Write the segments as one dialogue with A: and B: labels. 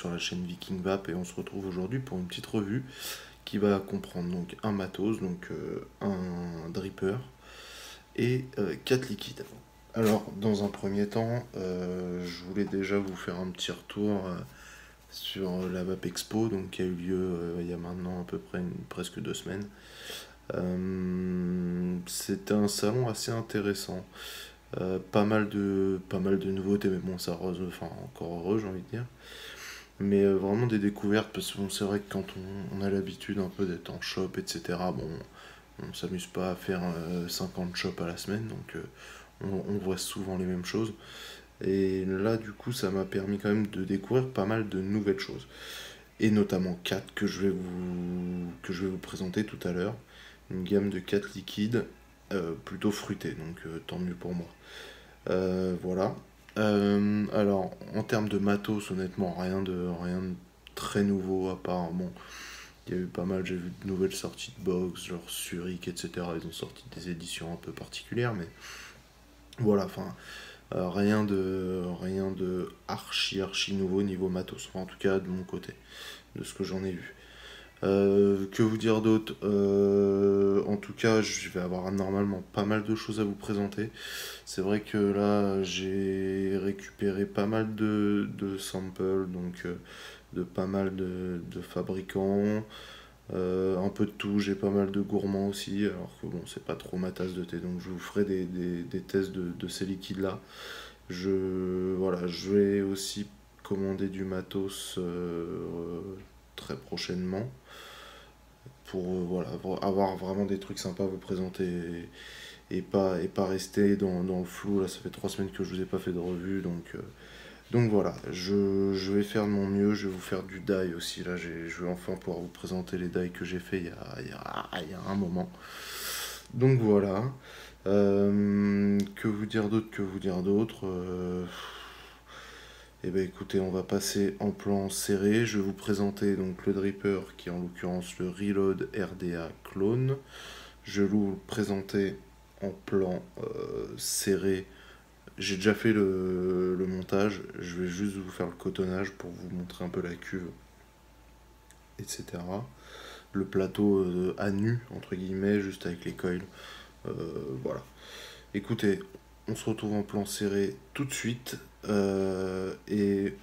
A: sur la chaîne Viking Vap et on se retrouve aujourd'hui pour une petite revue qui va comprendre donc un matos, donc euh, un dripper et 4 euh, liquides. Alors dans un premier temps, je voulais déjà vous faire un petit retour sur la Vap Expo donc, qui a eu lieu il y a maintenant à peu près presque deux semaines. C'était un salon assez intéressant. Euh, pas, mal de, pas mal de nouveautés, mais bon, ça rose, enfin, encore heureux, j'ai envie de dire. Mais euh, vraiment des découvertes, parce que c'est vrai que quand on, a l'habitude un peu d'être en shop, etc., bon, on s'amuse pas à faire 50 euh, shops à la semaine, donc on, voit souvent les mêmes choses. Et là, du coup, ça m'a permis quand même de découvrir pas mal de nouvelles choses. Et notamment 4 que je vais vous, que je vais vous présenter tout à l'heure. Une gamme de 4 liquides euh, plutôt fruité, donc euh, tant mieux pour moi. Euh, alors, en termes de matos, honnêtement, rien de, rien très nouveau, à part, bon, il y a eu pas mal, j'ai vu de nouvelles sorties de box, genre Zurich, etc. Ils ont sorti des éditions un peu particulières, mais voilà, enfin, rien de rien de archi archi nouveau niveau matos, en tout cas de mon côté, de ce que j'en ai vu. Euh, que vous dire d'autre euh, En tout cas, je vais avoir normalement pas mal de choses à vous présenter. C'est vrai que là, j'ai récupéré pas mal de, samples, donc euh, de pas mal de, fabricants. un peu de tout, j'ai pas mal de gourmands aussi, alors que bon, c'est pas trop ma tasse de thé, donc je vous ferai des, tests de, ces liquides-là. Je, voilà, je vais aussi commander du matos très prochainement pour euh, voilà, avoir vraiment des trucs sympas à vous présenter et, pas, et pas rester dans, le flou. Là, ça fait trois semaines que je vous ai pas fait de revue, donc, euh, donc voilà, je, vais faire de mon mieux. Je vais vous faire du die aussi. Là, je vais enfin pouvoir vous présenter les die que j'ai fait il y, a, il, y a, un moment. Donc voilà. Euh, que vous dire d'autre Que vous dire d'autre eh bien écoutez, on va passer en plan serré. Je vais vous présenter donc le dripper qui est en l'occurrence le Reload RDA clone. Je vais vous le présenter en plan euh, serré. J'ai déjà fait le, montage, je vais juste vous faire le cotonnage pour vous montrer un peu la cuve, etc. Le plateau euh, à nu, entre guillemets, juste avec les coils. Euh, voilà. Écoutez, on se retrouve en plan serré tout de suite. Euh, et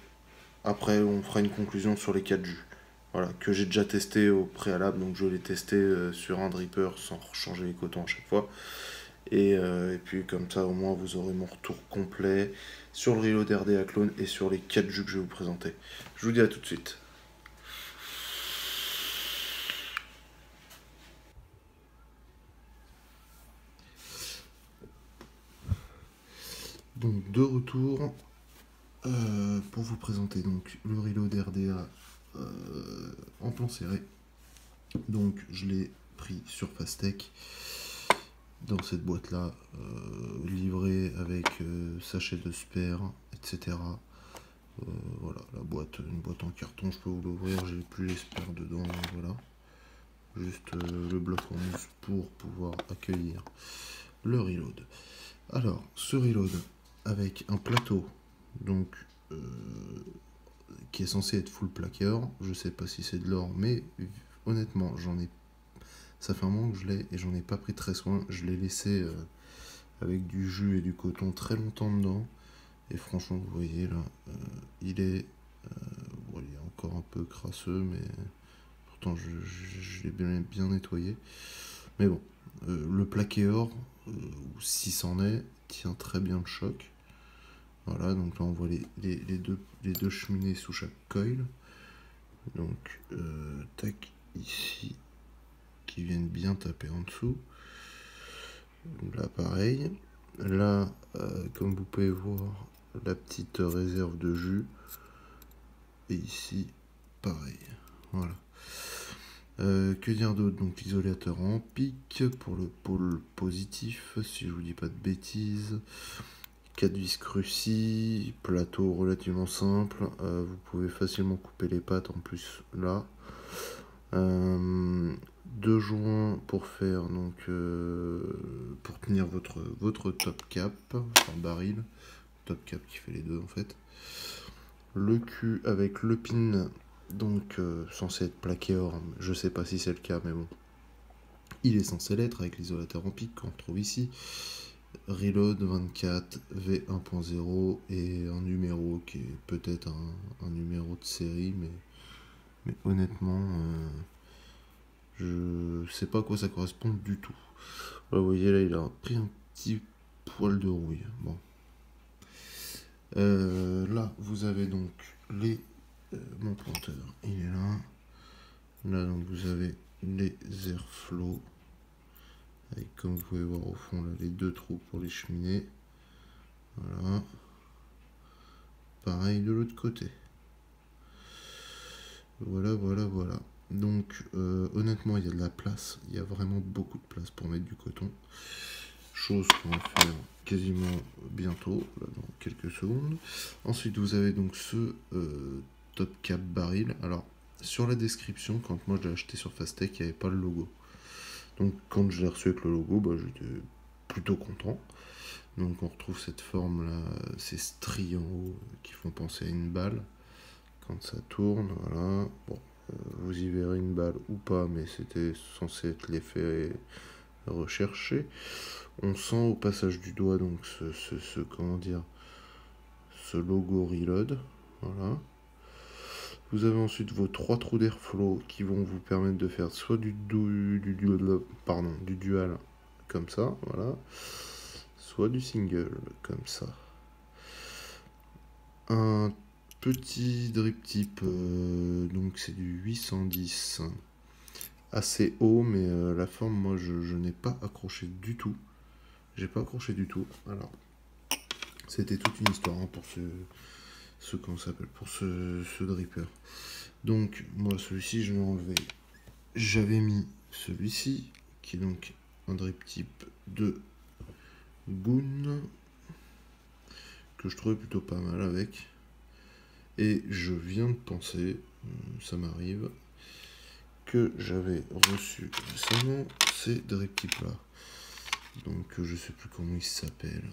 A: après, on fera une conclusion sur les 4 jus. Voilà, que j'ai déjà testé au préalable, donc je l'ai testé euh, sur un dripper sans changer les cotons à chaque fois. Euh, et, puis comme ça, au moins, vous aurez mon retour complet sur le reload RDA clone et sur les 4 jus que je vais vous présenter. Je vous dis à tout de suite. Donc de retour euh, pour vous présenter donc le reload RDA euh, en plan serré. Donc je l'ai pris sur Fastech dans cette boîte là, euh, livré avec sachet de spare, etc. voilà, la boîte, une boîte en carton, je peux vous l'ouvrir, j'ai plus les spares dedans, voilà. Juste le bloc en mousse pour pouvoir accueillir le reload. Alors, ce reload, avec un plateau donc euh, qui est censé être full or. Je sais pas si c'est de l'or, mais honnêtement, j'en ai. Ça fait un moment que je l'ai et j'en ai pas pris très soin. Je l'ai laissé euh, avec du jus et du coton très longtemps dedans. Et franchement, vous voyez là, euh, il, est, encore un peu crasseux, mais pourtant je, l'ai bien, bien nettoyé. Mais bon, le plaqué or, si c'en est, tient très bien le choc. Voilà, donc là on voit les, deux, les deux cheminées sous chaque coil. Donc, euh, tac, ici, qui viennent bien taper en dessous. Là, pareil. Là, euh, comme vous pouvez voir, la petite réserve de jus. Et ici, pareil. Voilà. Euh, que dire d'autre? Donc l'isolateur en pic pour le pôle positif, si je vous dis pas de bêtises. 4 vis crucis, plateau relativement simple, euh, vous pouvez facilement couper les pattes en plus là. Euh, deux joints pour faire donc euh, pour tenir votre top cap, enfin baril, top cap qui fait les deux en fait. Le cul avec le pin, donc censé être plaqué or. Je sais pas si c'est le cas, mais bon. Il est censé l'être avec l'isolateur en pic qu'on trouve ici. Reload 24 V1.0 et un numéro qui est peut-être un, numéro de série, mais, honnêtement, euh, je sais pas à quoi ça correspond du tout. vous voyez là, il a pris un petit poil de rouille. Bon. Euh, là, vous avez donc les euh, mon planteur. Il est là. Là, donc vous avez les airflow avec comme vous pouvez voir au fond là, les deux trous pour les cheminées. Voilà. Pareil de l'autre côté. Voilà, voilà, voilà. Donc euh, honnêtement il y a de la place. Il y a vraiment beaucoup de place pour mettre du coton. Chose qu'on va faire quasiment bientôt, là, dans quelques secondes. Ensuite vous avez donc ce euh, top cap baril. Alors sur la description, quand moi je l'ai acheté sur Fastech, il n'y avait pas le logo. Donc quand je l'ai reçu avec le logo, bah, j'étais plutôt content. Donc on retrouve cette forme là, ces stries en haut qui font penser à une balle quand ça tourne. Voilà. Bon, euh, vous y verrez une balle ou pas, mais c'était censé être l'effet recherché. On sent au passage du doigt donc ce, ce, ce comment dire ce logo reload. Voilà. Vous avez ensuite vos trois trous d'airflow qui vont vous permettre de faire soit du, du, pardon, du dual comme ça, voilà, soit du single comme ça. Un petit drip type, euh, donc c'est du 810, assez haut, mais euh, la forme, moi, je, n'ai pas accroché du tout. J'ai pas accroché du tout. Alors, c'était toute une histoire hein, pour ce ce qu'on s'appelle pour ce, ce, dripper. Donc moi celui-ci je l'ai enlevé. J'avais mis celui-ci qui est donc un drip type de Goon que je trouvais plutôt pas mal avec. Et je viens de penser, euh, ça m'arrive, que j'avais reçu récemment ces drip types là. Donc je sais plus comment ils s'appellent.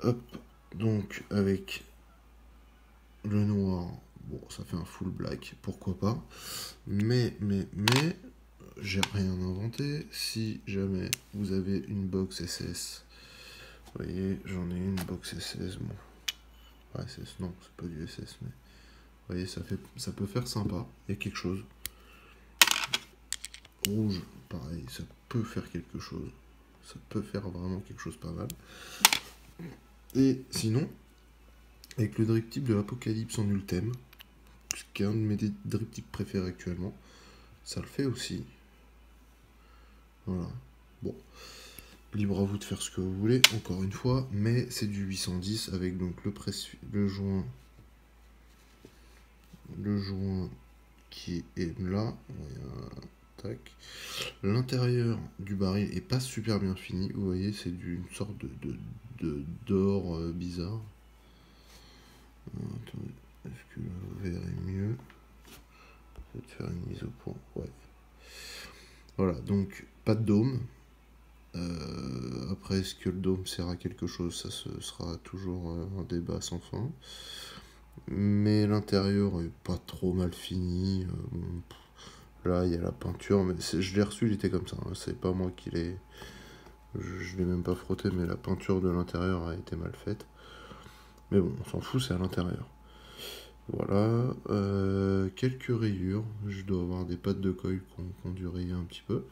A: hop, donc avec le noir, bon ça fait un full black, pourquoi pas. Mais, mais, mais, j'ai rien inventé. Si jamais vous avez une box SS, vous voyez, j'en ai une box SS, bon. Ouais, SS, non, c'est pas du SS, mais vous voyez, ça, ça peut faire sympa. Il y a quelque chose. Rouge, pareil, ça peut faire quelque chose. Ça peut faire vraiment quelque chose pas mal. Et sinon, avec le drip type de l'Apocalypse en ultime, qui est un de mes drip types préférés actuellement, ça le fait aussi. Voilà. Bon. Libre à vous de faire ce que vous voulez, encore une fois, mais c'est du 810 avec donc le, le joint le joint qui est là. L'intérieur du baril est pas super bien fini. Vous voyez, c'est une sorte de d'or euh, bizarre. Est-ce que vous verrez mieux? Je vais faire une mise au point. Ouais. Voilà, donc pas de dôme. Euh, après, est-ce que le dôme sert à quelque chose? Ça ce sera toujours euh, un débat sans fin. Mais l'intérieur est pas trop mal fini. Là, il y a la peinture, mais je l'ai reçu, il était comme ça. Hein. C'est pas moi qui l'ai. Je, l'ai même pas frotté, mais la peinture de l'intérieur a été mal faite. Mais bon, on s'en fout, c'est à l'intérieur. Voilà. Euh, quelques rayures. Je dois avoir des pattes de colle qui ont, dû rayer un petit peu.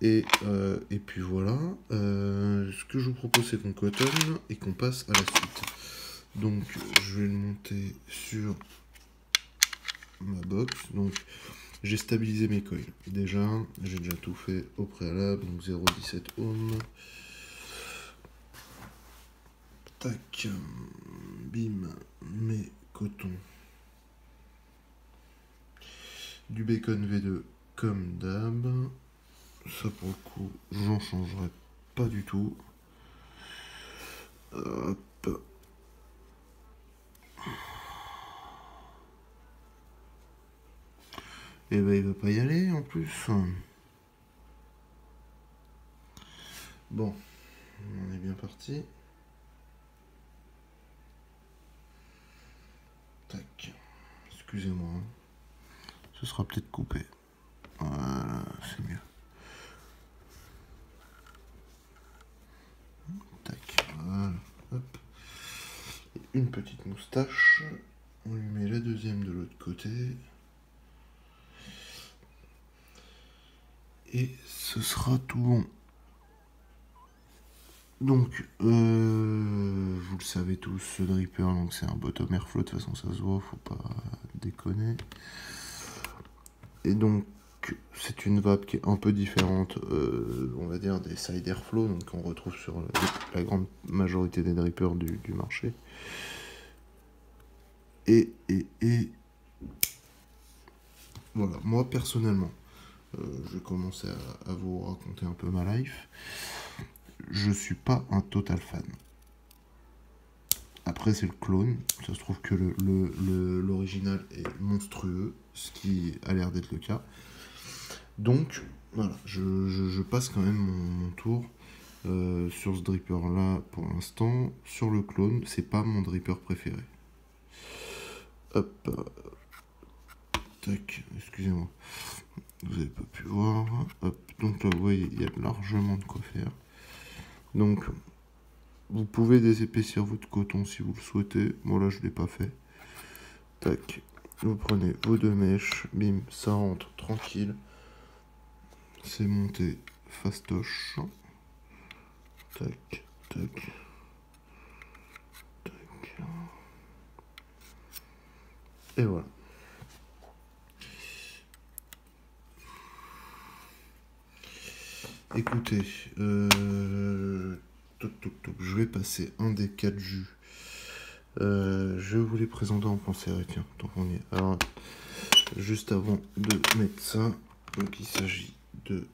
A: Et, euh, et puis voilà. Euh, ce que je vous propose, c'est qu'on cotonne et qu'on passe à la suite. Donc, je vais le monter sur ma box. Donc, j'ai stabilisé mes coils. Déjà, j'ai déjà tout fait au préalable, donc 0,17 ohms. Tac, bim, mes cotons. Du bacon V2 comme d'hab. Ça pour le coup, j'en changerai pas du tout. Et eh ben il va pas y aller en plus. Bon, on est bien parti. Tac. Excusez-moi. Ce sera peut-être coupé. Voilà, c'est mieux. Tac, voilà. Une petite moustache. On lui met la deuxième de l'autre côté. Et ce sera tout bon. Donc, euh, vous le savez tous, ce dripper, donc c'est un bottom airflow, de toute façon ça se voit, faut pas déconner. Et donc, c'est une vape qui est un peu différente, euh, on va dire, des side airflow, donc qu'on retrouve sur la, grande majorité des drippers du, marché. Et, et, et, voilà, moi personnellement, je vais commencer à, vous raconter un peu ma life je suis pas un total fan. Après, c'est le clone. Ça se trouve que l'original est monstrueux, ce qui a l'air d'être le cas. Donc, voilà, je, passe quand même mon, tour euh, sur ce dripper là pour l'instant. Sur le clone, c'est pas mon dripper préféré. Hop. Tac, excusez-moi. Vous avez pas pu voir. Donc là, vous voyez, il y a largement de quoi faire. Donc, vous pouvez désépaissir votre coton si vous le souhaitez. Moi, là, je ne l'ai pas fait. Tac. Vous prenez vos deux mèches. Bim, ça rentre tranquille. C'est monté fastoche. Tac, tac. Tac. Et voilà. Écoutez, euh, je vais passer un des quatre jus. Euh, je vous les présenter en pensée. Tiens, tant qu'on y est. Alors, juste avant de mettre ça, donc il s'agit de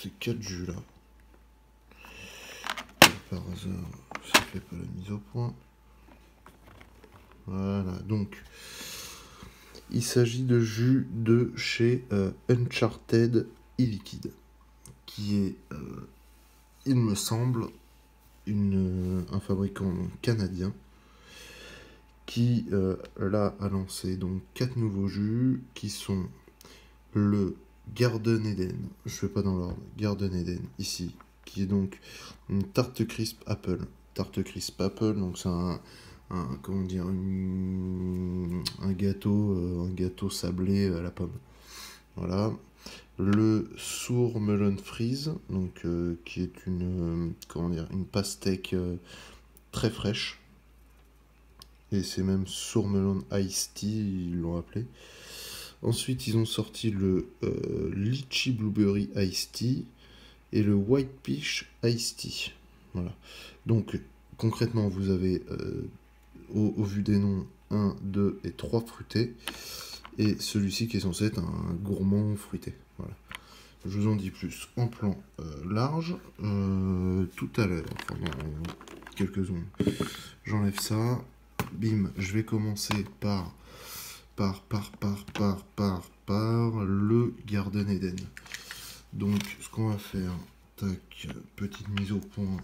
A: ces quatre jus là. Par hasard, ça fait pas la mise au point. Voilà, donc il s'agit de jus de chez euh, Uncharted e-liquide qui est, euh, il me semble, une, un fabricant canadien qui euh, là a lancé donc quatre nouveaux jus qui sont le Garden Eden, je fais pas dans l'ordre, Garden Eden ici, qui est donc une tarte crisp apple. Tarte crisp apple, donc c'est un, comment dire un gâteau euh, un gâteau sablé à la pomme. Voilà le sour melon freeze, donc euh, qui est une euh, comment dire une pastèque euh, très fraîche. Et c'est même sour melon iced tea, ils l'ont appelé. Ensuite, ils ont sorti le litchi blueberry iced tea et le white peach iced tea. Voilà. Donc concrètement, vous avez au, au, vu des noms 1, 2 et 3 fruités. Et celui-ci qui est censé être un gourmand fruité. Voilà. Je vous en dis plus en plan euh, large euh, tout à l'heure, pendant quelques secondes. J'enlève ça. Bim, je vais commencer par, par, par, par, par, par, par le Garden Eden. Donc, ce qu'on va faire, tac, petite mise au point,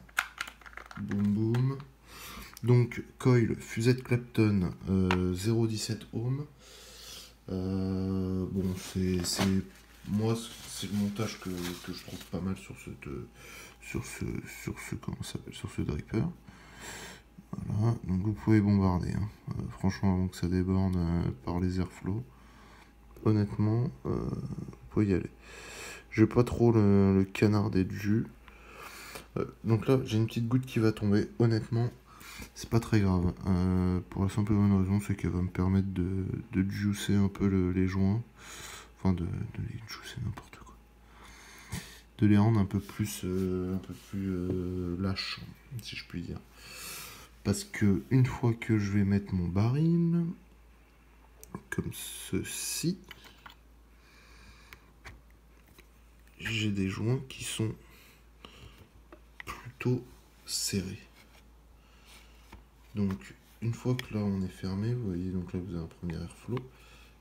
A: boum boum. Donc, coil Fusette Clapton 0,17 ohm. Bon, c'est moi, c'est le montage que, je trouve pas mal sur ce, sur ce, sur ce, comment s'appelle, sur ce dripper. Voilà, donc vous pouvez bombarder. Hein. Euh, franchement, avant que ça déborde euh, par les airflows, honnêtement, euh, vous pouvez y aller. J'ai pas trop le, canard des jus. donc là, j'ai une petite goutte qui va tomber. Honnêtement, c'est pas très grave. pour la simple bonne raison, c'est qu'elle va me permettre de, de juicer un peu les joints de, les c'est n'importe quoi. De les rendre un peu plus, euh, un peu plus euh, lâches, si je puis dire. Parce que une fois que je vais mettre mon baril, comme ceci, j'ai des joints qui sont plutôt serrés. Donc, une fois que là on est fermé, vous voyez, donc là vous avez un premier airflow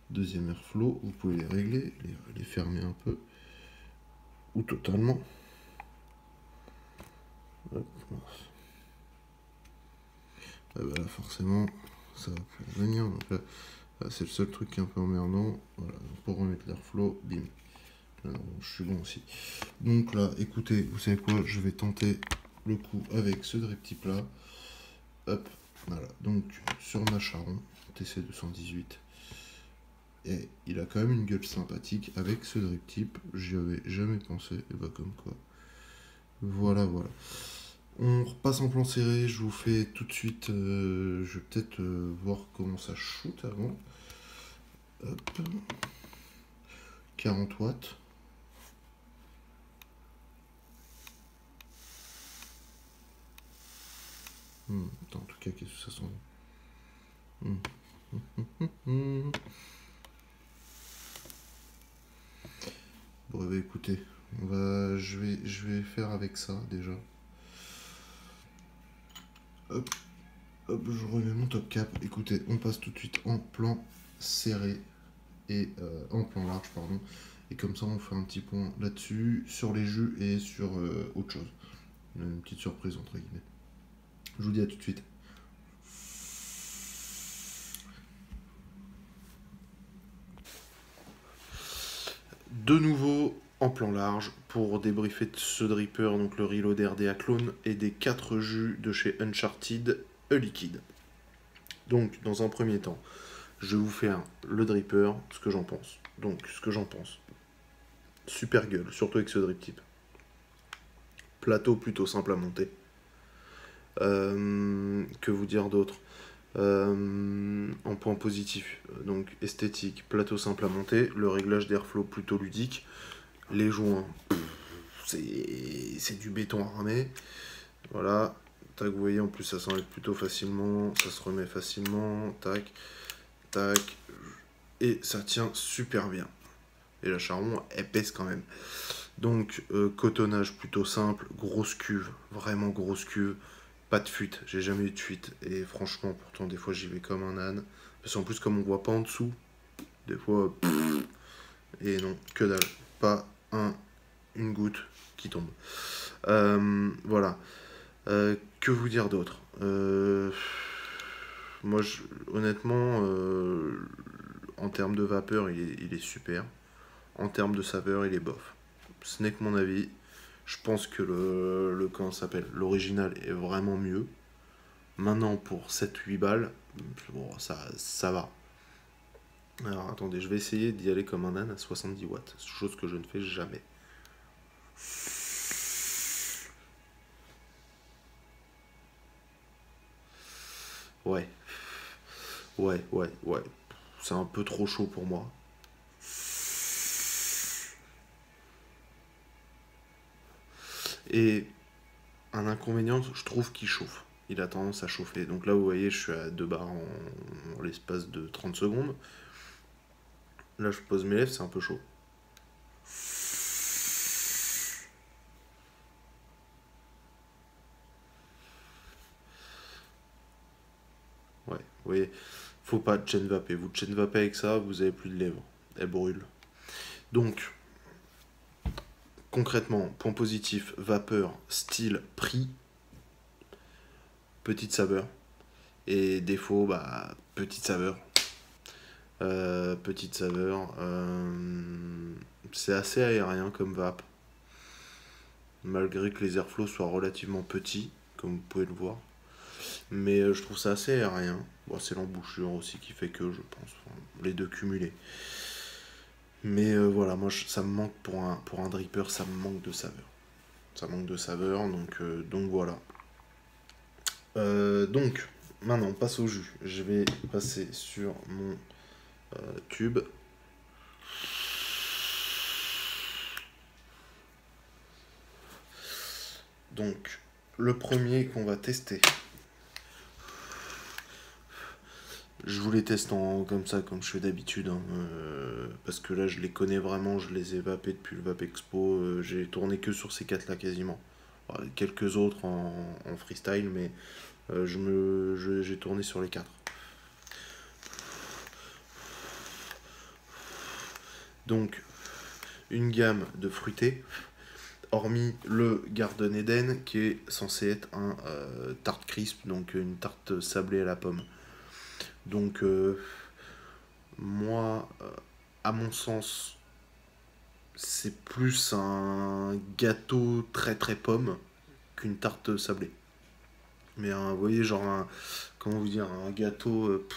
A: deuxième airflow, vous pouvez les régler, les, fermer un peu, ou totalement. Ah bah forcément, ça va là, c'est le seul truc qui est un peu emmerdant. Voilà, pour remettre l'airflow, bim. je suis bon aussi. Donc là, écoutez, vous savez quoi Je vais tenter le coup avec ce drip type là. Hop, voilà. Donc sur ma Charon TC 218. Et il a quand même une gueule sympathique avec ce drip type. J'y avais jamais pensé. Et bah comme quoi. Voilà, voilà. On repasse en plan serré, je vous fais tout de suite, euh, je vais peut-être euh, voir comment ça shoot avant. Hop. 40 watts. Hmm, en tout cas, qu'est-ce que ça sent hmm. Bon, bah, écoutez, on va, je, vais, je vais faire avec ça déjà. Hop, hop, je remets mon top cap. Écoutez, on passe tout de suite en plan serré et euh, en plan large, pardon. Et comme ça, on fait un petit point là-dessus, sur les jus et sur euh, autre chose. Une petite surprise entre guillemets. Je vous dis à tout de suite. De nouveau en plan large pour débriefer ce dripper, donc le reload RDA clone et des 4 jus de chez Uncharted E liquide. Donc dans un premier temps, je vais vous faire le dripper, ce que j'en pense. Donc ce que j'en pense. Super gueule, surtout avec ce drip type. Plateau plutôt simple à monter. Euh, que vous dire d'autre euh, en point positif, donc esthétique, plateau simple à monter, le réglage d'airflow plutôt ludique, les joints, c'est du béton armé. Voilà, tac, vous voyez, en plus ça s'enlève plutôt facilement, ça se remet facilement, tac, tac, et ça tient super bien. Et la charron épaisse quand même. Donc, euh, cotonnage plutôt simple, grosse cuve, vraiment grosse cuve, pas de fuite, j'ai jamais eu de fuite. Et franchement, pourtant, des fois, j'y vais comme un âne. Parce qu'en plus, comme on voit pas en dessous, des fois, et non, que dalle. Pas un, une goutte qui tombe. Euh, voilà. Euh, que vous dire d'autre? Euh, Moi, honnêtement, en termes de vapeur, il est super. En termes de saveur, il est bof. Ce n'est que mon avis. Je pense que le, le s'appelle L'original est vraiment mieux. Maintenant, pour 7-8 balles, bon, ça, ça va. Alors attendez, je vais essayer d'y aller comme un âne à 70 watts, chose que je ne fais jamais. Ouais. Ouais, ouais, ouais. C'est un peu trop chaud pour moi. Et un inconvénient, je trouve qu'il chauffe. Il a tendance à chauffer. Donc là, vous voyez, je suis à 2 bars en, l'espace de 30 secondes. Là, je pose mes lèvres, c'est un peu chaud. Ouais, vous voyez, faut pas chain vaper. Vous chain vaper avec ça, vous avez plus de lèvres. Elles brûlent. Donc, concrètement, point positif, vapeur, style, prix, petite saveur. Et défaut, bah, petite saveur. Euh, petite saveur. Euh, c'est assez aérien comme vape. Malgré que les airflows soient relativement petits, comme vous pouvez le voir. Mais euh, je trouve ça assez aérien. Bon, c'est l'embouchure aussi qui fait que, je pense. les deux cumulés. Mais euh, voilà, moi ça me manque pour un, pour un dripper, ça me manque de saveur. Ça manque de saveur, donc, euh, donc voilà. Euh, donc, maintenant on passe au jus. Je vais passer sur mon tube. Donc, le premier qu'on va tester, Je vous les teste en, comme ça, comme je fais d'habitude, hein, euh, parce que là je les connais vraiment, je les ai vapés depuis le Vap Expo, euh, j'ai tourné que sur ces quatre là quasiment. quelques autres en, freestyle, mais euh, j'ai tourné sur les quatre. Donc, une gamme de fruités, hormis le Garden Eden qui est censé être un tarte crisp, donc une tarte sablée à la pomme. Donc, euh, moi, euh, à mon sens, c'est plus un gâteau très très pomme qu'une tarte sablée. Mais vous voyez, genre un, comment vous dire, un gâteau, euh,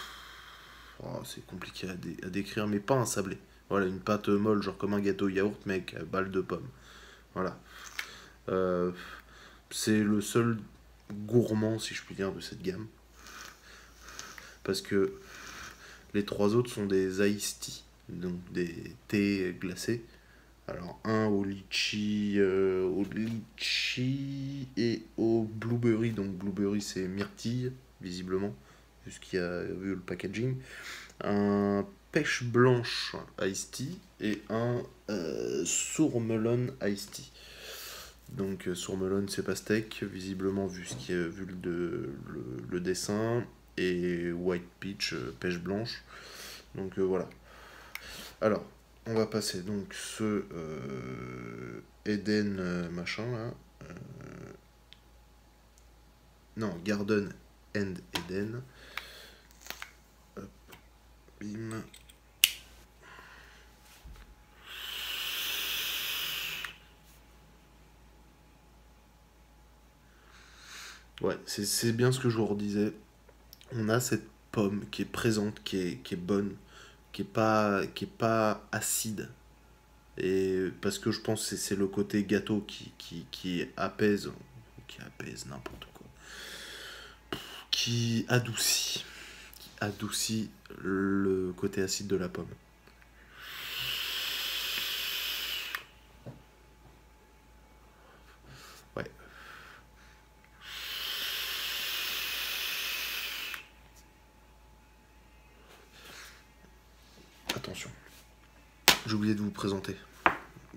A: oh, c'est compliqué à, décrire, mais pas un sablé. Voilà, une pâte molle, genre comme un gâteau yaourt, avec balle de pomme. Voilà. C'est le seul gourmand, si je puis dire, de cette gamme. Parce que les trois autres sont des iced tea, donc des thés glacés. Alors un au litchi, euh, au litchi et au blueberry. Donc blueberry c'est myrtille, visiblement, vu ce qu'il y a vu le packaging. Un pêche blanche iced tea et un euh, sourmelon iced tea. Donc euh, sourmelon c'est pastèque, visiblement vu ce qui vu le, dessin white peach pêche blanche. Donc voilà. Alors on va passer donc ce euh, Eden euh, machin là. Euh, non, Garden and Eden. Hop, bim. Ouais, c'est bien ce que je vous redisais. On a cette pomme qui est présente, qui est, qui est bonne qui est pas qui est pas acide. Et parce que je pense que c'est le côté gâteau qui, qui, qui apaise qui apaise n'importe quoi. Qui adoucit qui adoucit le côté acide de la pomme J'ai oublié de vous présenter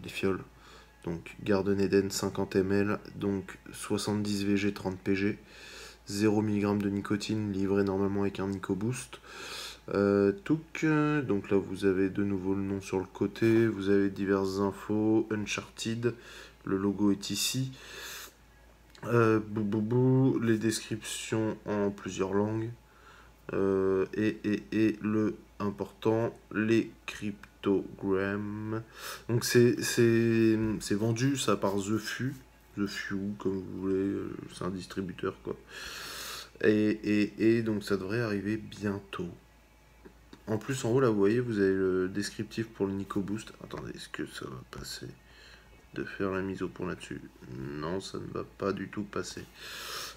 A: les fioles. Donc Garden Eden 50 ml, donc 70 VG 30 PG, 0 mg de nicotine, livré normalement avec un NicoBoost. Euh, Touk, donc là vous avez de nouveau le nom sur le côté, vous avez diverses infos, Uncharted, le logo est ici. Euh, bou, les descriptions en plusieurs langues. Euh, et, et, et le important, les cryptos donc c'est vendu ça par The Few, The Few comme vous voulez, euh, c'est un distributeur quoi. Et, et, donc ça devrait arriver bientôt. En plus en haut là vous voyez vous avez le descriptif pour le Nico Boost. Attendez, est-ce que ça va passer de faire la mise au point là-dessus? Non, ça ne va pas du tout passer.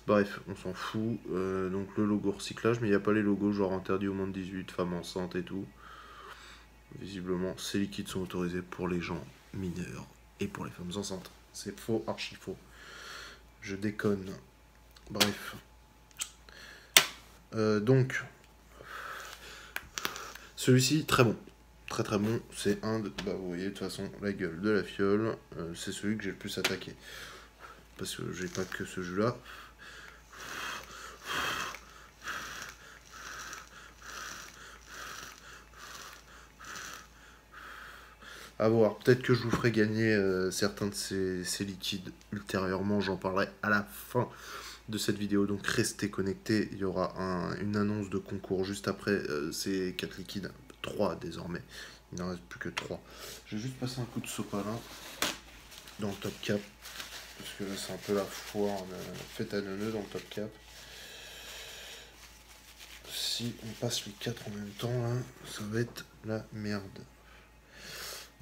A: Bref, on s'en fout. Euh, donc le logo recyclage, mais il n'y a pas les logos genre interdit au moins de 18, femmes enceintes et tout. Visiblement, ces liquides sont autorisés pour les gens mineurs et pour les femmes enceintes. C'est faux, archi faux. Je déconne. Bref. Euh, donc, celui-ci, très bon. Très très bon. C'est un de... Bah, vous voyez, de toute façon, la gueule de la fiole. Euh, c'est celui que j'ai le plus attaqué. Parce que j'ai pas que ce jeu-là. À voir. Peut-être que je vous ferai gagner euh, certains de ces, liquides ultérieurement. J'en parlerai à la fin de cette vidéo. Donc restez connectés. Il y aura une annonce de concours juste après euh, ces 4 liquides. 3 désormais. Il n'en reste plus que 3. Je vais juste passer un coup de sopalin dans le top cap. Parce que là c'est un peu la foire fait à neuneux dans le top cap. Si on passe les 4 en même temps, ça va être la merde.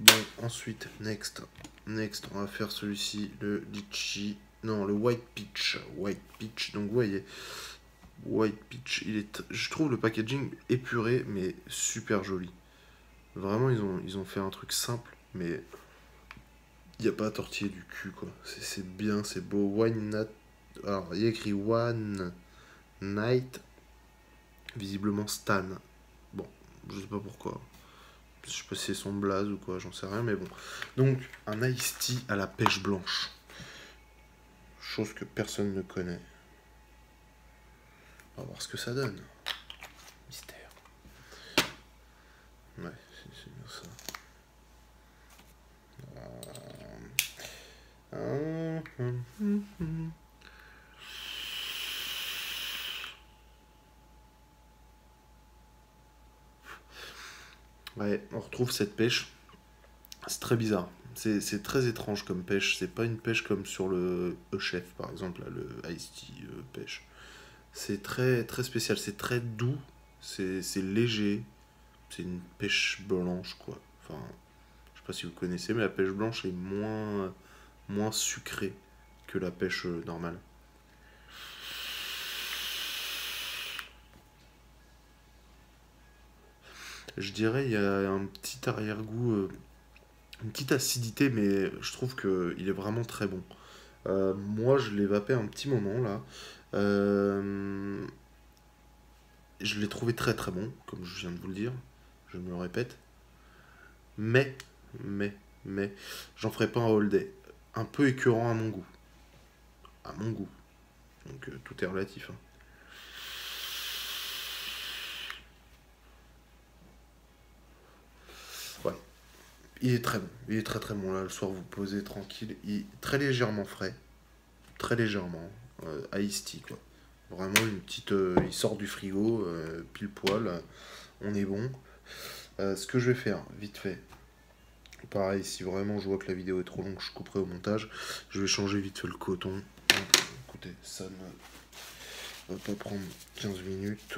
A: Bon, ensuite, next. Next, on va faire celui-ci, le litchi. Non, le white peach. White peach. Donc, vous voyez, white peach, il est, je trouve le packaging épuré, mais super joli. Vraiment, ils ont, ils ont fait un truc simple, mais il n'y a pas à tortiller du cul, quoi. C'est bien, c'est beau. Wine Night. Alors, il y a écrit One Night. Visiblement Stan. Bon, je sais pas pourquoi. Je sais pas si c'est son blaze ou quoi, j'en sais rien, mais bon. Donc, un iced tea à la pêche blanche. Chose que personne ne connaît. On va voir ce que ça donne. Mystère. Ouais, c'est bien ça. Euh... Ouais, on retrouve cette pêche. C'est très bizarre. C'est très étrange comme pêche. C'est pas une pêche comme sur le E-Chef, par exemple, là, le Ice Tea euh, pêche. C'est très, très spécial. C'est très doux. C'est léger. C'est une pêche blanche, quoi. Enfin, je sais pas si vous connaissez, mais la pêche blanche est moins, moins sucrée que la pêche euh, normale. Je dirais il y a un petit arrière-goût, euh, une petite acidité, mais je trouve qu'il est vraiment très bon. Euh, moi, je l'ai vapé un petit moment là. Euh, je l'ai trouvé très très bon, comme je viens de vous le dire. Je me le répète. Mais, mais, mais, j'en ferai pas un all. Un peu écœurant à mon goût. À mon goût. Donc tout est relatif. Hein. Il est très bon. Il est très très bon. Là, le soir, vous posez tranquille. Il est très légèrement frais. Très légèrement. Euh, ice tea, quoi. Vraiment une petite. Euh, il sort du frigo, euh, pile poil. On est bon. Euh, ce que je vais faire, vite fait. Pareil, si vraiment je vois que la vidéo est trop longue, je couperai au montage. Je vais changer vite fait le coton. Écoutez, ça ne va pas prendre 15 minutes.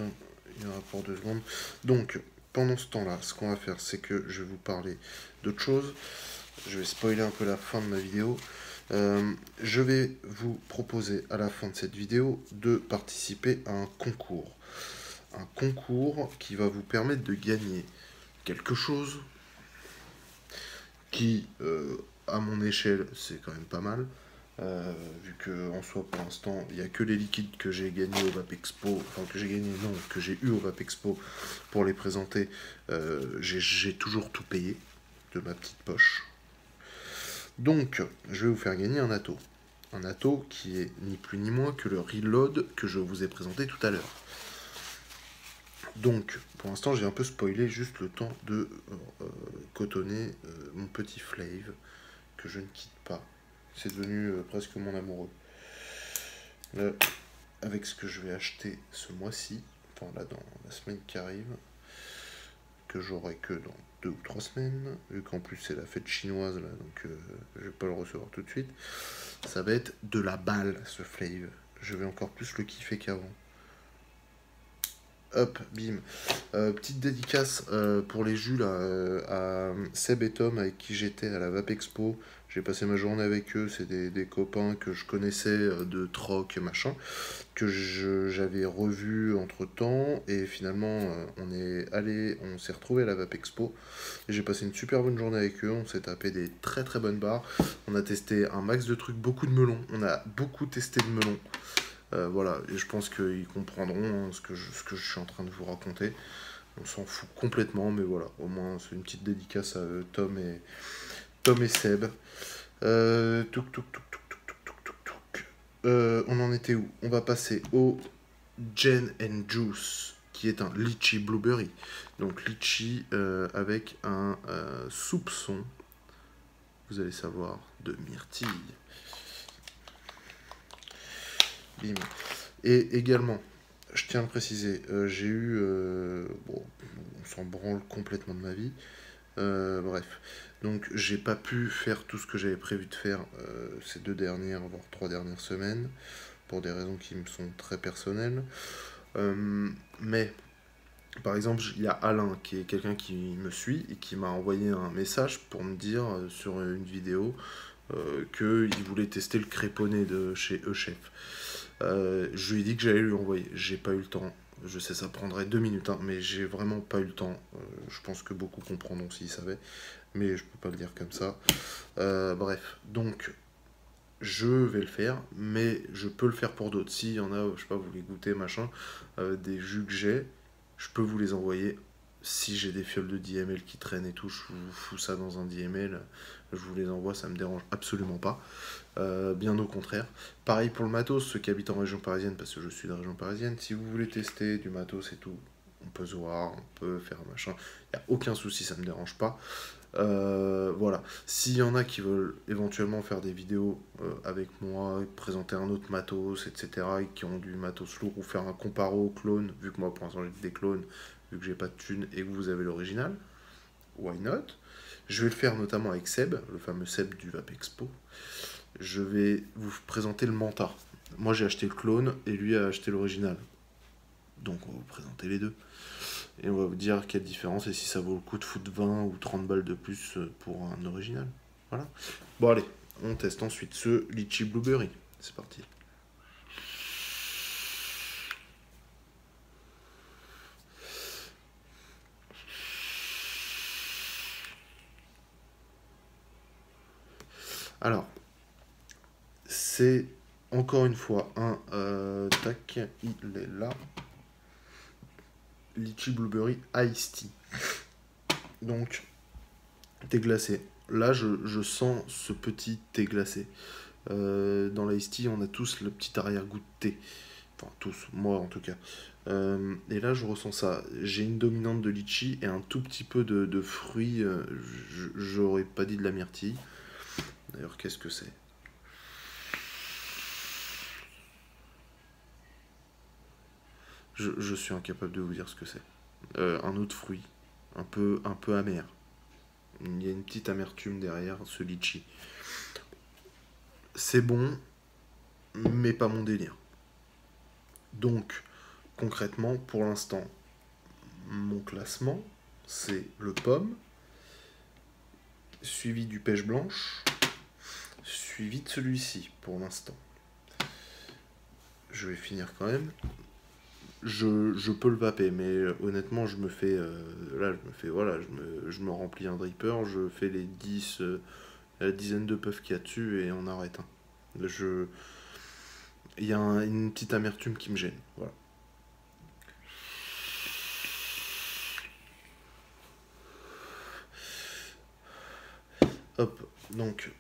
A: Il y aura pour deux secondes. Donc, pendant ce temps-là, ce qu'on va faire, c'est que je vais vous parler d'autre chose. Je vais spoiler un peu la fin de ma vidéo. Euh, je vais vous proposer à la fin de cette vidéo de participer à un concours. Un concours qui va vous permettre de gagner quelque chose qui, euh, à mon échelle, c'est quand même pas mal. Euh, vu que en soi pour l'instant il n'y a que les liquides que j'ai gagnés au VAP Expo, enfin que j'ai gagné non, que j'ai eu au VAP Expo pour les présenter, euh, j'ai toujours tout payé de ma petite poche. Donc je vais vous faire gagner un ato. Un ato qui est ni plus ni moins que le reload que je vous ai présenté tout à l'heure. Donc, pour l'instant, j'ai un peu spoilé juste le temps de euh, cotonner mon petit flave que je ne quitte pas c'est devenu euh, presque mon amoureux. Avec ce que je vais acheter ce mois-ci, enfin là dans la semaine qui arrive, que j'aurai que dans deux ou trois semaines, vu qu'en plus c'est la fête chinoise là, donc euh, je vais pas le recevoir tout de suite, ça va être de la balle ce flave. Je vais encore plus le kiffer qu'avant. Hop, bim. Euh, petite dédicace pour les jus là, à Seb et Tom avec qui j'étais à la VAP Expo. J'ai passé ma journée avec eux, c'est des, copains que je connaissais euh, de troc et machin, que j'avais revu entre temps, et finalement euh, on est allé, on s'est retrouvé à la VAP Expo, j'ai passé une super bonne journée avec eux, on s'est tapé des très très bonnes barres, on a testé un max de trucs, beaucoup de melons, on a beaucoup testé de melons, euh, voilà, et je pense qu'ils comprendront hein, ce, que je, suis en train de vous raconter. On s'en fout complètement, mais voilà, au moins c'est une petite dédicace à Tom et, Tom et Seb. Euh, euh, on en était où? On va passer au Gen and Juice, qui est un litchi blueberry. Donc litchi euh, avec un soupçon, vous allez savoir, de myrtille. Bim. Et également, je tiens à le préciser, j'ai eu... bon, on s'en branle complètement de ma vie. bref, donc j'ai pas pu faire tout ce que j'avais prévu de faire euh, ces deux dernières, voire trois dernières semaines, pour des raisons qui me sont très personnelles. Euh, mais par exemple, il y a Alain qui est quelqu'un qui me suit et qui m'a envoyé un message pour me dire euh, sur une vidéo qu'il voulait tester le créponné de chez E-Chef. Je lui ai dit que j'allais lui envoyer. J'ai pas eu le temps. Je sais, ça prendrait deux minutes, hein, mais j'ai vraiment pas eu le temps. je pense que beaucoup comprendront s'ils savaient mais je peux pas le dire comme ça. Euh, bref, donc je vais le faire, mais je peux le faire pour d'autres. S'il y en a, je sais pas, vous voulez goûter, machin, euh, des jus que j'ai, je peux vous les envoyer. Si j'ai des fioles de DML qui traînent et tout, je vous fous ça dans un DML, je vous les envoie, ça me dérange absolument pas. Euh, bien au contraire. Pareil pour le matos, ceux qui habitent en région parisienne, parce que je suis de région parisienne, si vous voulez tester du matos et tout, on peut se voir, on peut faire un machin, il n'y a aucun souci, ça me dérange pas. Euh, voilà. S'il y en a qui veulent éventuellement faire des vidéos euh, avec moi, présenter un autre matos, etc., et qui ont du matos lourd, ou faire un comparo clone, vu que moi pour l'instant j'ai des clones, vu que j'ai pas de thunes et que vous avez l'original, why not? Je vais le faire notamment avec Seb, le fameux Seb du Vap Expo. Je vais vous présenter le Manta. Moi j'ai acheté le clone et lui a acheté l'original. Donc on va vous présenter les deux. Et on va vous dire quelle différence et si ça vaut le coup de foutre 20 ou 30 balles de plus pour un original. Voilà. Bon allez, on teste ensuite ce Litchi Blueberry. C'est parti. Alors, c'est encore une fois un euh, tac, il est là. Litchi Blueberry Iced Tea. Donc, thé glacé. Là, je, sens ce petit thé glacé. Euh, dans l'Iced Tea, on a tous le petit arrière-goût de thé. Enfin, tous, moi en tout cas. Euh, et là, je ressens ça. J'ai une dominante de litchi et un tout petit peu de, fruits. J'aurais pas dit de la myrtille. D'ailleurs, qu'est-ce que c'est? Je, suis incapable de vous dire ce que c'est. Euh, un autre fruit, un peu, un peu amer. Il y a une petite amertume derrière ce litchi. C'est bon, mais pas mon délire. Donc, concrètement, pour l'instant, mon classement, c'est le pomme, suivi du pêche blanche, suivi de celui-ci pour l'instant. Je vais finir quand même. Je, peux le vaper, mais euh, honnêtement, je me fais. Euh, là, je me fais. Voilà, je me, remplis un dripper, je fais les 10. Euh, la dizaine de puffs qu'il y a dessus et on arrête. Hein. Je. Il y a une petite amertume qui me gêne. Voilà. Hop, donc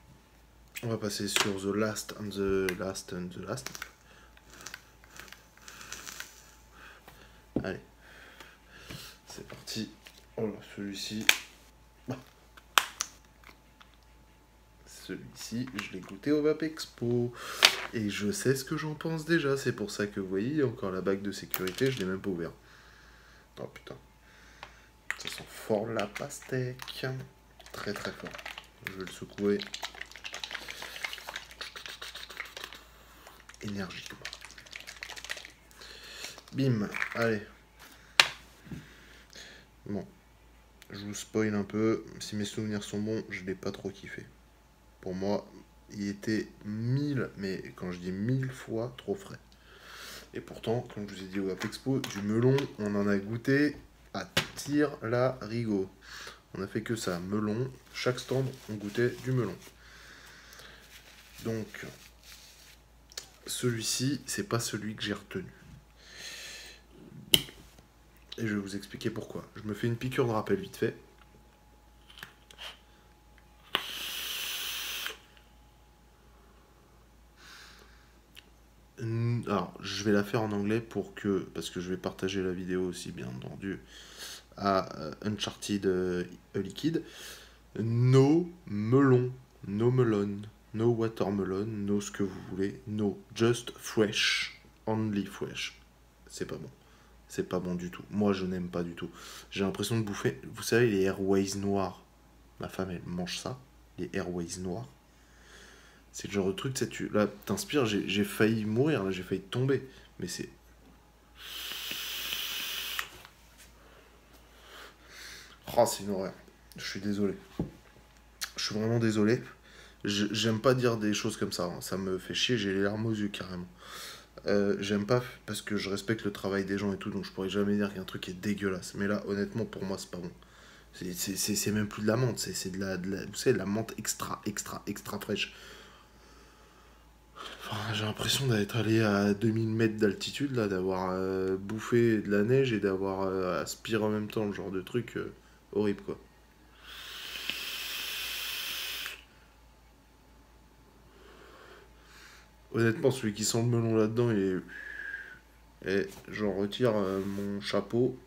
A: on va passer sur The Last and the Last and the Last. Allez. C'est parti. Oh celui-ci. Celui-ci, je l'ai goûté au Vap Expo. Et je sais ce que j'en pense déjà. C'est pour ça que vous voyez, encore la bague de sécurité, je l'ai même pas ouvert. Oh putain. Ça sent fort la pastèque. Très très fort. Je vais le secouer. énergiquement. Bim, allez. Bon, je vous spoil un peu. Si mes souvenirs sont bons, je l'ai pas trop kiffé. Pour moi, il était mille, mais quand je dis mille fois, trop frais. Et pourtant, comme je vous ai dit au Expo, du melon, on en a goûté à tir la rigo. On a fait que ça, melon. Chaque stand, on goûtait du melon. Donc, celui-ci, c'est pas celui que j'ai retenu. Et je vais vous expliquer pourquoi. Je me fais une piqûre de rappel vite fait. Alors, je vais la faire en anglais pour que, parce que je vais partager la vidéo aussi, bien entendu, à euh, Uncharted euh, Liquid. No melon, no melon no watermelon, no ce que vous voulez, no just fresh, only fresh. C'est pas bon. C'est pas bon du tout. Moi, je n'aime pas du tout. J'ai l'impression de bouffer. Vous savez, les Airways noirs. Ma femme, elle mange ça. Les Airways noirs. C'est le genre de truc, tu sais, tu. Là, t'inspires, j'ai failli mourir, là, j'ai failli tomber. Mais c'est. Oh, c'est une horreur. Je suis désolé. Je suis vraiment désolé. J'aime pas dire des choses comme ça, hein. ça me fait chier, j'ai les larmes aux yeux carrément. Euh, j'aime pas parce que je respecte le travail des gens et tout, donc je pourrais jamais dire qu'un truc est dégueulasse. Mais là, honnêtement, pour moi, c'est pas bon. C'est même plus de la menthe, c'est de la, de la, vous savez, la menthe extra, extra, extra fraîche. J'ai l'impression d'être allé à 2000 mètres d'altitude, là, d'avoir euh, bouffé de la neige et d'avoir euh, aspiré en même temps, le genre de truc horrible, quoi. Honnêtement, celui qui sent le melon là-dedans, est. Et j'en retire euh, mon chapeau.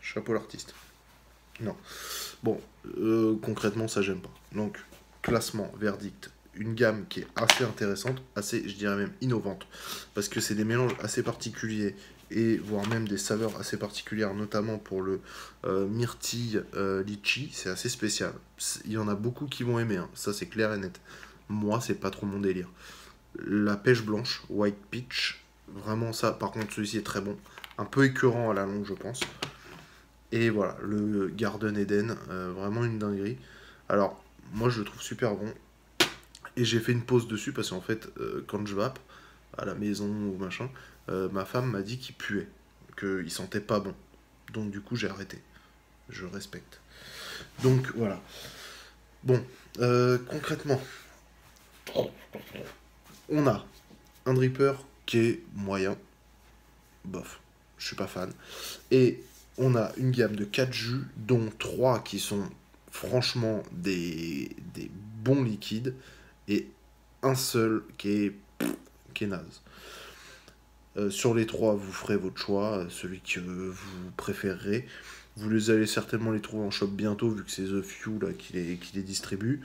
A: Chapeau l'artiste. Non. Bon, euh, concrètement, ça j'aime pas. Donc, classement, verdict. Une gamme qui est assez intéressante, assez, je dirais même innovante. Parce que c'est des mélanges assez particuliers et voire même des saveurs assez particulières, notamment pour le euh, myrtille euh, litchi, c'est assez spécial. Il y en a beaucoup qui vont aimer, hein. ça c'est clair et net. Moi, c'est pas trop mon délire. La pêche blanche, white peach, vraiment ça, par contre celui-ci est très bon. Un peu écœurant à la longue, je pense. Et voilà, le Garden Eden, euh, vraiment une dinguerie. Alors, moi je le trouve super bon. Et j'ai fait une pause dessus parce qu'en fait, euh, quand je vape à la maison ou machin, euh, ma femme m'a dit qu'il puait, qu'il sentait pas bon. Donc du coup, j'ai arrêté. Je respecte. Donc voilà. Bon, concrètement, on a un dripper qui est moyen. Bof, je suis pas fan. Et on a une gamme de 4 jus, dont 3 qui sont franchement des, des bons liquides, et un seul qui est, qui naze. Euh, sur les trois, vous ferez votre choix, celui que vous préférerez. Vous allez certainement les trouver en shop bientôt, vu que c'est The Few là, qui, les, qui les distribue.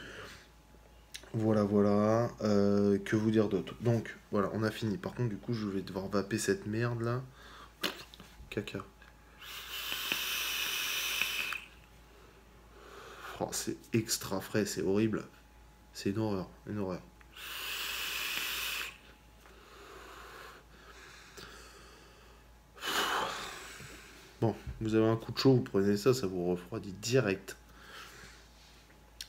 A: Voilà, voilà. Euh, que vous dire d'autre? Donc, voilà, on a fini. Par contre, du coup, je vais devoir vaper cette merde là. Caca. Oh, c'est extra frais, c'est horrible. C'est une horreur, une horreur. Bon, vous avez un coup de chaud, vous prenez ça, ça vous refroidit direct.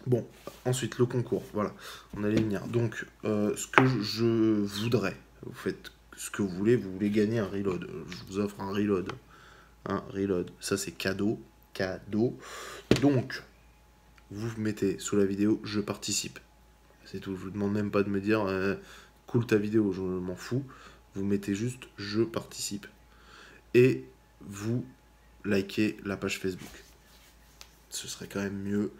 A: Bon, ensuite le concours, voilà, on allait venir. Donc, euh, ce que je voudrais, vous faites ce que vous voulez, vous voulez gagner un reload. Je vous offre un reload. Un reload, ça c'est cadeau, cadeau. Donc, vous mettez sous la vidéo je participe. C'est tout, je vous demande même pas de me dire euh, cool ta vidéo, je m'en fous. Vous mettez juste je participe. Et vous likez la page Facebook. Ce serait quand même mieux.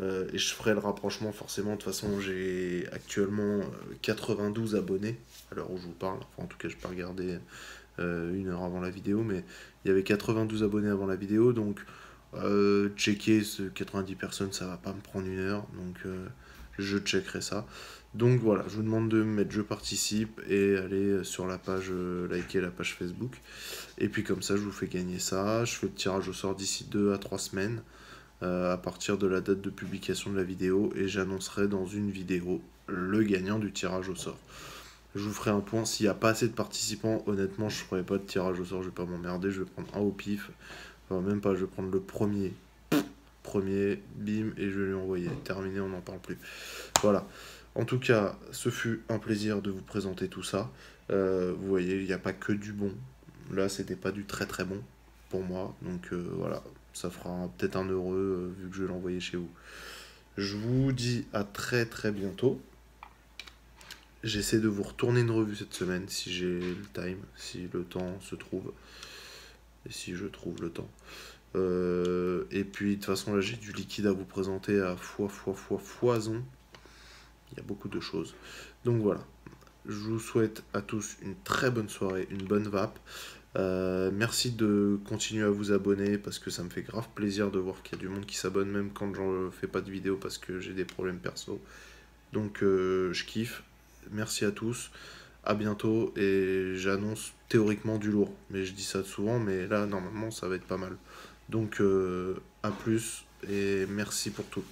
A: Euh, et je ferai le rapprochement forcément. De toute façon, j'ai actuellement 92 euh, abonnés à l'heure où je vous parle. Enfin, en tout cas, je peux regarder une heure avant la vidéo, mais il y avait 92 abonnés avant la vidéo. Donc, euh, checker ce 90 personnes, ça va pas me prendre une heure, donc euh, je checkerai ça. Donc voilà, je vous demande de mettre je participe et aller sur la page, euh, liker la page Facebook. Et puis comme ça, je vous fais gagner ça. Je fais le tirage au sort d'ici 2 à 3 semaines à partir de la date de publication de la vidéo et j'annoncerai dans une vidéo le gagnant du tirage au sort. Je vous ferai un point. S'il n'y a pas assez de participants, honnêtement, je ne ferai pas de tirage au sort. Je vais pas m'emmerder. Je vais prendre un au pif même pas, je vais prendre le premier. Premier, bim, et je vais lui envoyer. Terminé, on n'en parle plus. Voilà. En tout cas, ce fut un plaisir de vous présenter tout ça. Euh, vous voyez, il n'y a pas que du bon. Là, c'était pas du très très bon pour moi. Donc euh, voilà, ça fera peut-être un heureux euh, vu que je vais l'envoyer chez vous. Je vous dis à très très bientôt. J'essaie de vous retourner une revue cette semaine si j'ai le time, si le temps se trouve et si je trouve le temps. Euh, et puis de toute façon là j'ai du liquide à vous présenter à fois fois fois foison. Il y a beaucoup de choses. Donc voilà. Je vous souhaite à tous une très bonne soirée, une bonne vape. Euh, merci de continuer à vous abonner parce que ça me fait grave plaisir de voir qu'il y a du monde qui s'abonne même quand j'en fais pas de vidéo parce que j'ai des problèmes perso. Donc euh, je kiffe. Merci à tous à bientôt et j'annonce théoriquement du lourd. Mais je dis ça souvent, mais là normalement ça va être pas mal. Donc euh, à plus et merci pour tout.